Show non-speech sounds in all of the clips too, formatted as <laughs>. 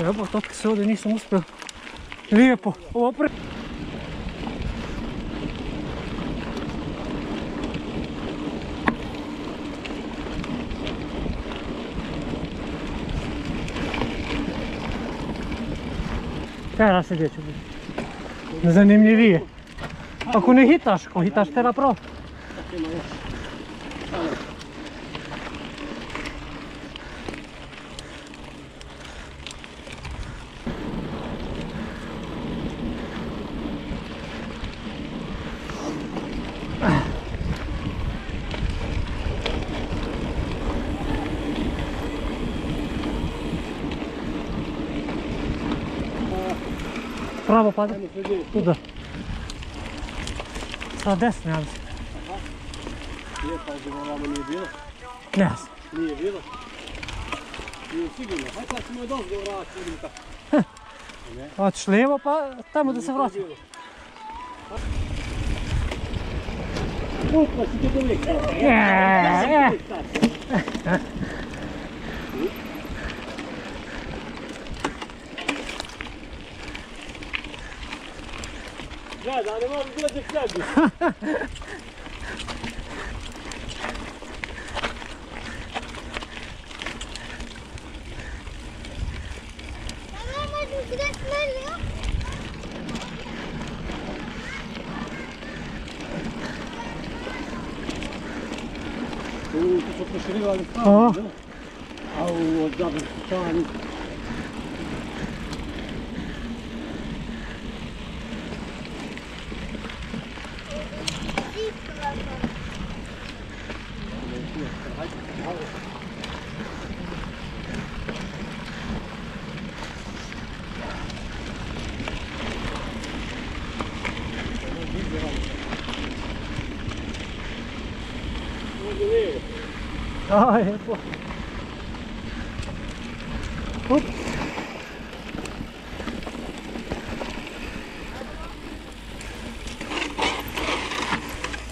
Evo, totka se ovdje nisam uspio lijepo opre... Teraz se će biti. Zanimljivije. Ako ne hitaš, ako hitaš tera prav. Pravo pade. Tuda. Sa desne, ja mislim. Aha. Je, pa že moramo nije bilo? Ne, ja sam. Nije bilo? Nije sigurno. Hajde sad ćemo je dosta do vrata, vidim tako. Odš levo pa tamo, da se vratim. Upla si ja, te ja. dolik. Yeah, yeah. لا ده أنا ما بقول لك آه أو وزاره الثاني ああ、えっと。ほっ。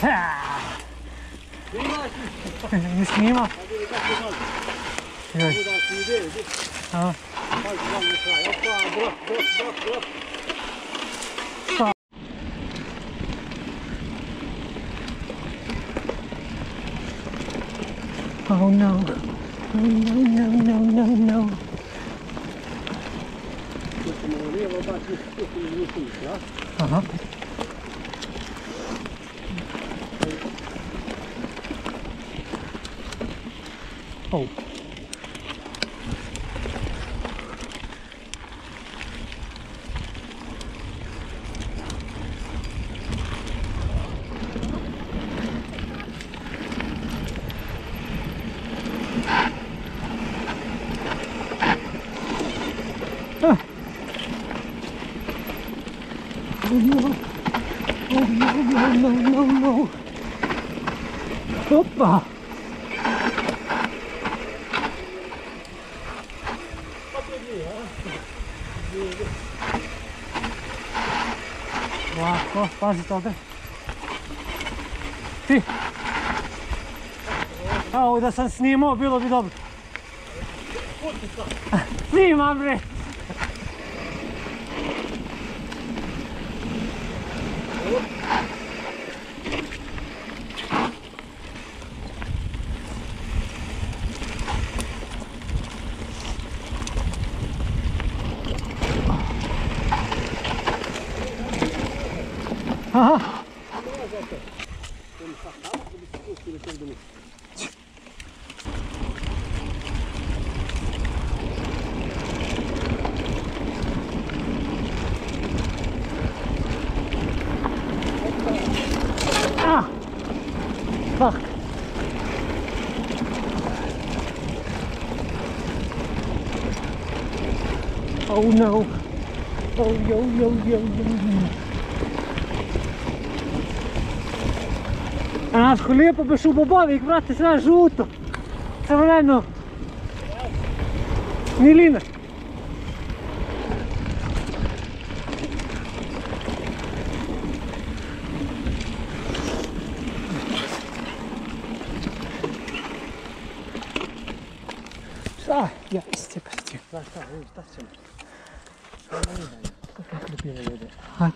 たあ。Несни ма. Сюда. А. Oh no. Oh no, no, no, no, no. Tu ćemo no. Oh no, no, no, no. Hoppa! Ovako, pazi toga. Ti! Evo da sam snimao, bilo bi dobro. <laughs> Snimam bre! Aha! йоу-йоу-йоу-йоу. А наш хліба пишу бобовик, брати, це жуто. Це реально. Міліна. А, я стек, стек. Да, да, да, да, да, да, да, да, да, да, はい。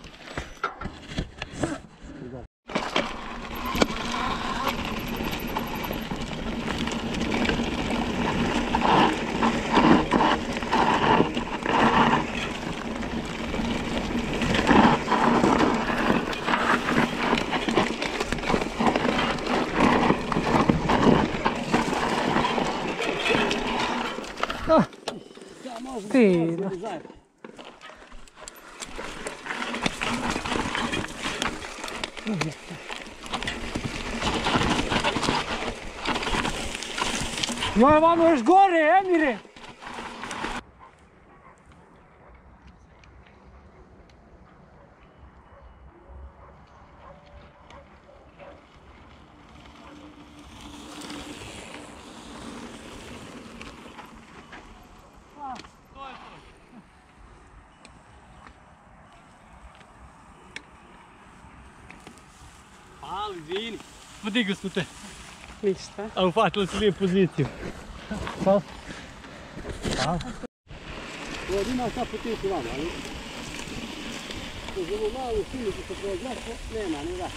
啊，对了。Увидите. Ну, Иванович, горы, Эмили! Izvini. Podigli smo te. Ništa. A uhvatili su lijepu poziciju. Hvala. Ovo ima sad potići vamo, ali... Uz ovu malu šumicu što kroz lako, nema ni da.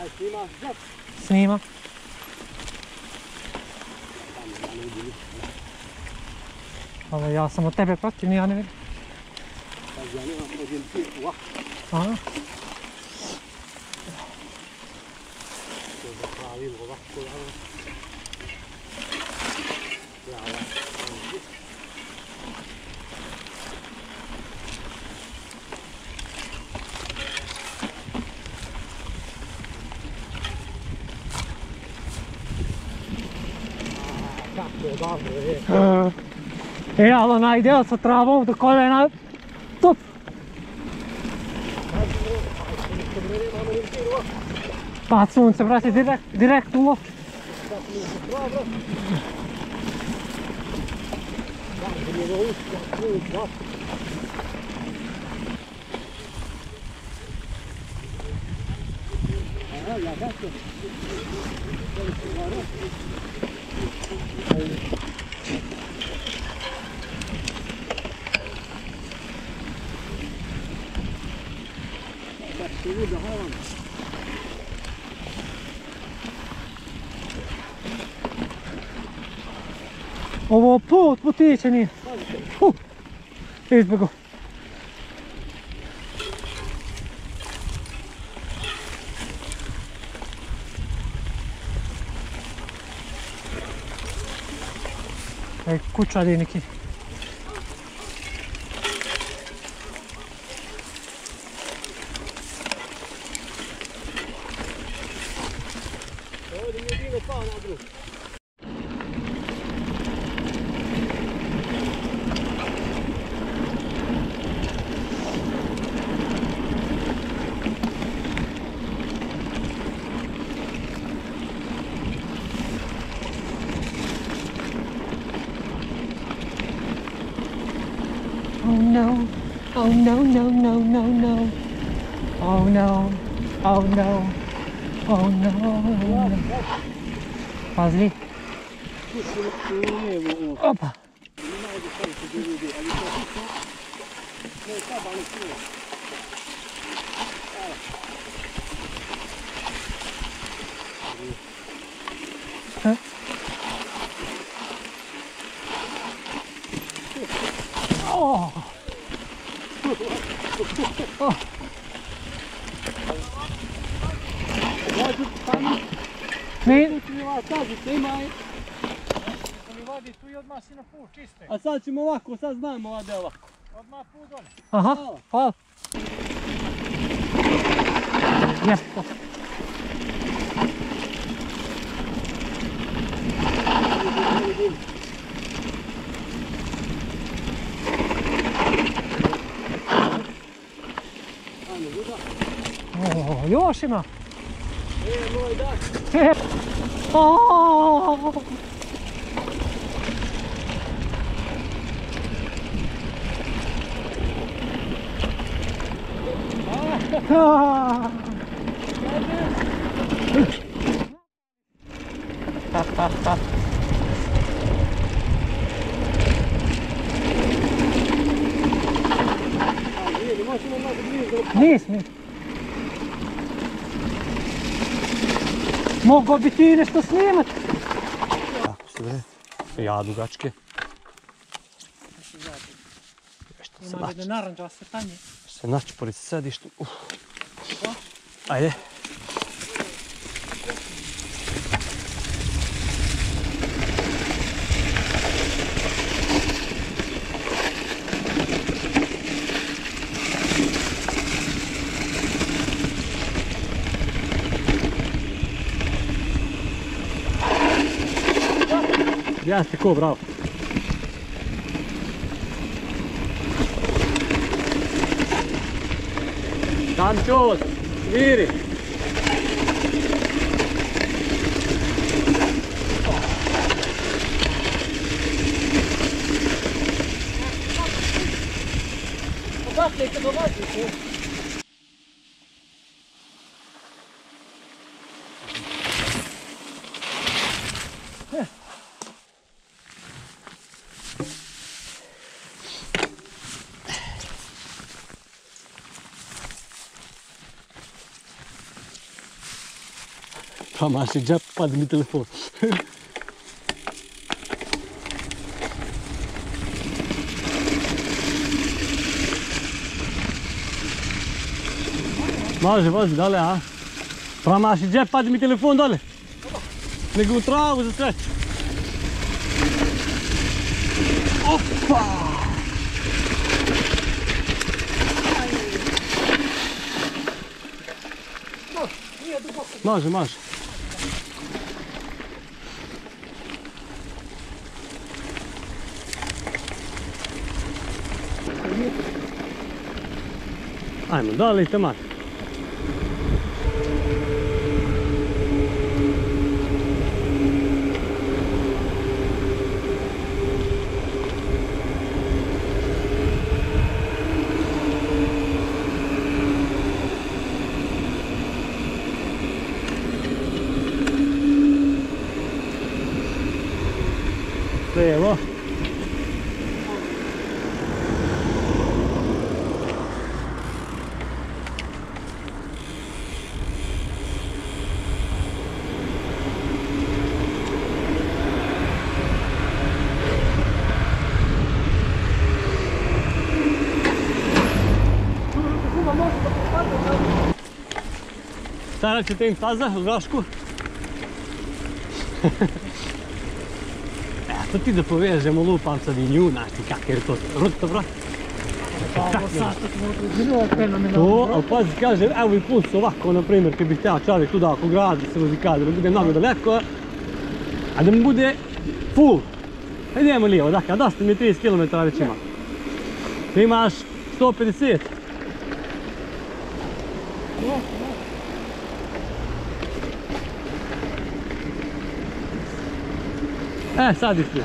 Aj, snimaš zap. Snima. Ne. Ali ja sam od tebe protiv, ja ne vidim. Dobro, je. Uh, ah. je, é, ali najdeo sa travom do kolena Под солнце, брате, direct, direct улов. Thank you. Ovo put putiće nije. Uh, izbjegu. Kuća di neki. No, oh no, no, no, no, no. Oh no, oh no, oh no. Lijevo. opa. Nema ovdje mi vadi tu i odmah si na put, čiste. A sad ćemo ovako, sad znamo ovdje ovako. Odmah put dole. Aha, hvala. Lijepo. Ajmo, guda. O, još ima. Вниз, вниз. Dak. O, a. Nisam. Mogu bi ti nešto snimat. Tako. Ja dugačke. Nešto se naći. da naranđa se tanje. Se naći pored Јас ти ко, браво. Танчос, свири. Бабка, это бабка, Pa maši džep, padi mi telefon. Može, vozi dole, a? Promaši džep, padi mi telefon dole. Nego u travu za sreću. Opa! Može, može. Simon. Dale, tá mate. Sada ćete im staza u Grašku. Eto ti da povežemo lupam sa vinju, znaš ti kak je to ruto, bro. To, ali pazi, kaže, evo i plus ovako, na primjer, kad bi htio čovjek tu da ako gradi se vozi kadar, da bude mnogo daleko, a da mu bude full. Idemo lijevo, dakle, dosta mi je 30 km već ima. Ti imaš 150. Heh sağ düştü.